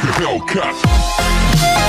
Hellcat.